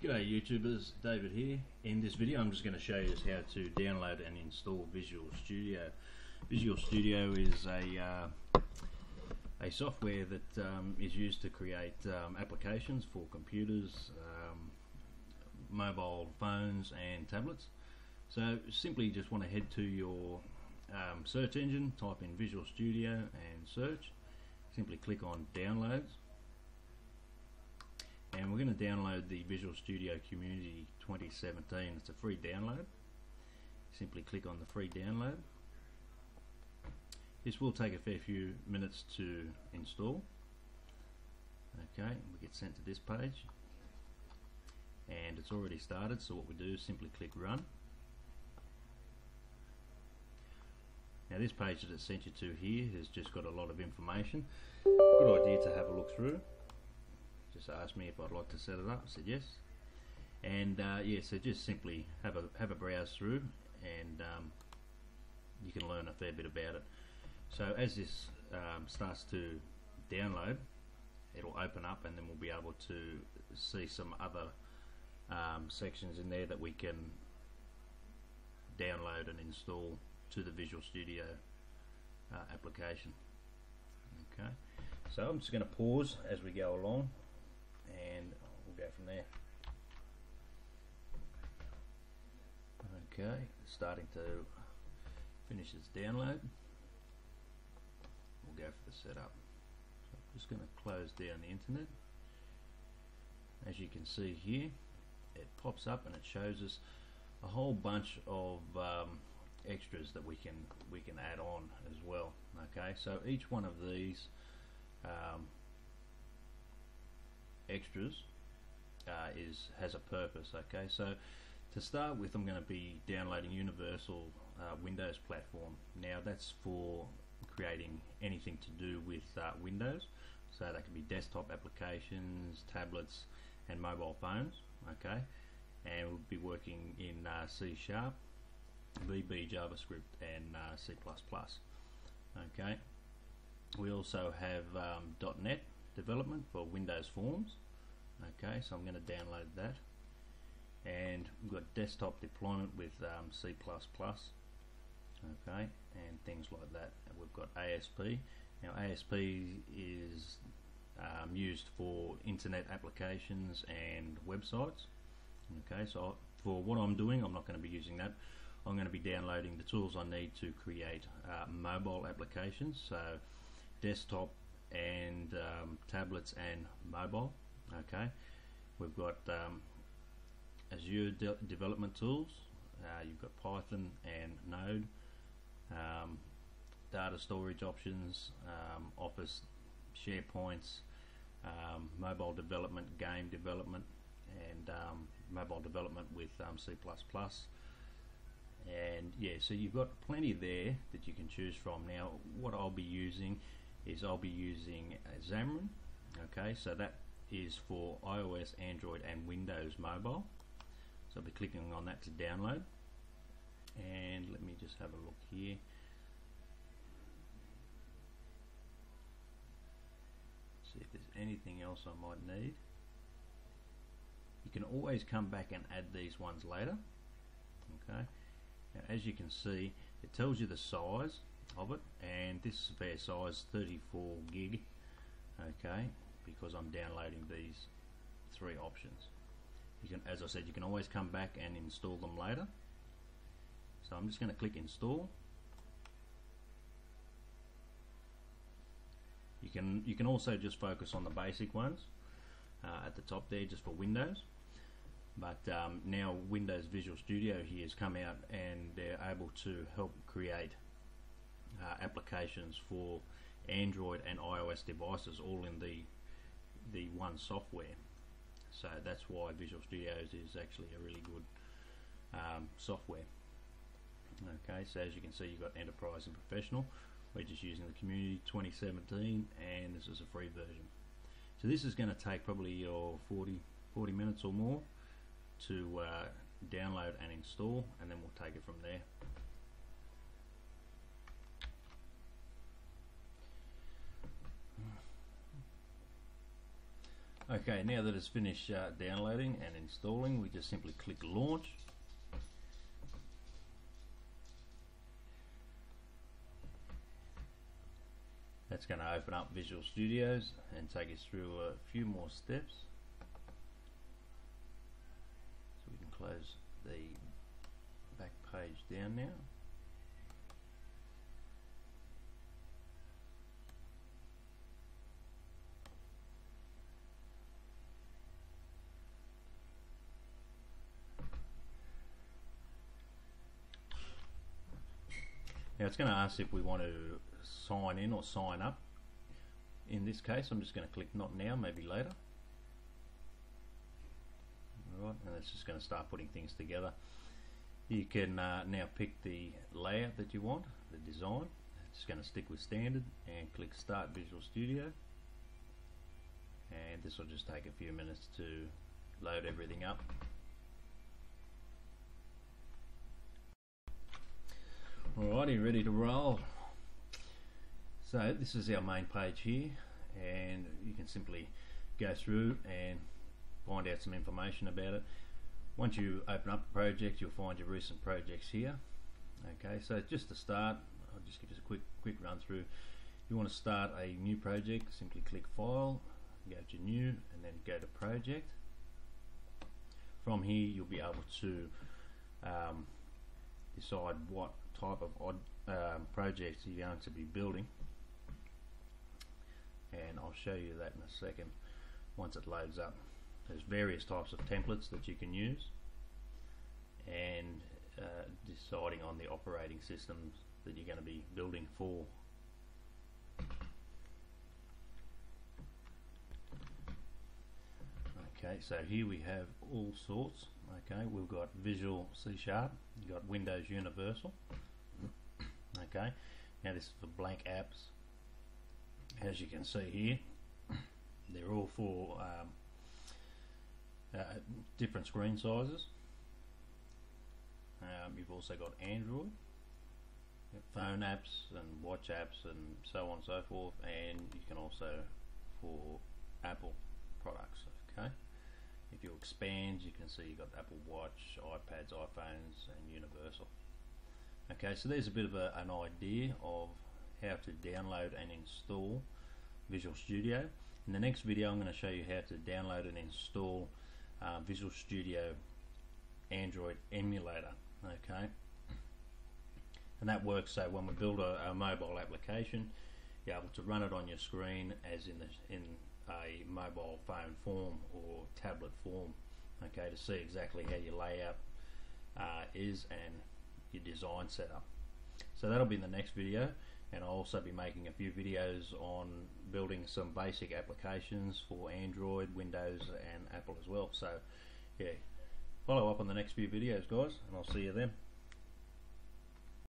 G'day YouTubers, David here. In this video I'm just going to show you how to download and install Visual Studio. Visual Studio is a uh, a software that um, is used to create um, applications for computers, um, mobile phones and tablets. So simply just want to head to your um, search engine, type in Visual Studio and search. Simply click on Downloads and we're going to download the Visual Studio Community 2017 it's a free download. Simply click on the free download. This will take a fair few minutes to install. Okay we get sent to this page. And it's already started so what we do is simply click run. Now this page that it sent you to here has just got a lot of information. Good idea to have a look through just asked me if I'd like to set it up. I said yes. And uh, yeah, so just simply have a have a browse through, and um, you can learn a fair bit about it. So as this um, starts to download, it'll open up, and then we'll be able to see some other um, sections in there that we can download and install to the Visual Studio uh, application. Okay, so I'm just going to pause as we go along and we'll go from there. Okay, starting to finish its download. We'll go for the setup. So I'm just going to close down the internet. As you can see here, it pops up and it shows us a whole bunch of um, extras that we can we can add on as well. Okay, so each one of these um, extras uh, is has a purpose okay? So to start with I'm going to be downloading Universal uh, Windows platform. Now that's for creating anything to do with uh, Windows. So that could be desktop applications tablets and mobile phones okay? And we'll be working in uh, C Sharp VB JavaScript and uh, C++ okay? We also have um, .NET development for Windows Forms. Okay so I'm going to download that. And we've got desktop deployment with um, C++ okay and things like that. And we've got ASP now ASP is um, used for internet applications and websites. Okay so for what I'm doing I'm not going to be using that. I'm going to be downloading the tools I need to create uh, mobile applications. So desktop and um, tablets and mobile okay? We've got um, Azure de development tools uh, you've got Python and Node um, data storage options um, Office SharePoints um, mobile development game development and um, mobile development with C++ and yeah so you've got plenty there that you can choose from. Now what I'll be using is I'll be using Xamarin okay? So that is for iOS Android and Windows mobile. So I'll be clicking on that to download. And let me just have a look here. See if there's anything else I might need. You can always come back and add these ones later okay? Now as you can see it tells you the size of it and this is fair size 34 gig okay because I'm downloading these three options. You can as I said you can always come back and install them later. So I'm just going to click install. You can you can also just focus on the basic ones uh, at the top there just for Windows. But um, now Windows Visual Studio here has come out and they're able to help create uh, applications for Android and iOS devices all in the the one software. So that's why Visual Studios is actually a really good um, software. Okay so as you can see you've got enterprise and professional. We're just using the community 2017 and this is a free version. So this is going to take probably your 40 40 minutes or more to uh, download and install and then we'll take it from there Okay, now that it's finished uh, downloading and installing, we just simply click launch. That's going to open up Visual Studios and take us through a few more steps. So we can close the back page down now. Now it's going to ask if we want to sign in or sign up. In this case, I'm just going to click not now, maybe later. Alright, and it's just going to start putting things together. You can uh, now pick the layout that you want, the design. It's going to stick with standard and click Start Visual Studio. And this will just take a few minutes to load everything up. Alrighty, ready to roll. So this is our main page here and you can simply go through and find out some information about it. Once you open up the project you'll find your recent projects here. Okay, so just to start, I'll just give you a quick quick run through. If you want to start a new project, simply click File, go to New and then go to Project. From here you'll be able to um, decide what type of odd um, projects you're going to be building. And I'll show you that in a second once it loads up. There's various types of templates that you can use and uh, deciding on the operating systems that you're going to be building for. Okay so here we have all sorts. Okay we've got Visual C Sharp you've got Windows Universal okay? Now this is for blank apps. As you can see here they're all for um, uh, different screen sizes. Um, you've also got Android phone apps and watch apps and so on and so forth and you can also for Apple products okay? If you expand you can see you've got Apple Watch, iPads, iPhones and Universal Okay, so there's a bit of a, an idea of how to download and install Visual Studio. In the next video I'm going to show you how to download and install uh, Visual Studio Android emulator. Okay, and that works so when we build a, a, mobile application you're able to run it on your screen as in, the, in a mobile phone form or tablet form okay to see exactly how your layout uh, is and your design setup. So that'll be in the next video and I'll also be making a few videos on building some basic applications for Android, Windows and Apple as well. So yeah, follow up on the next few videos guys and I'll see you then.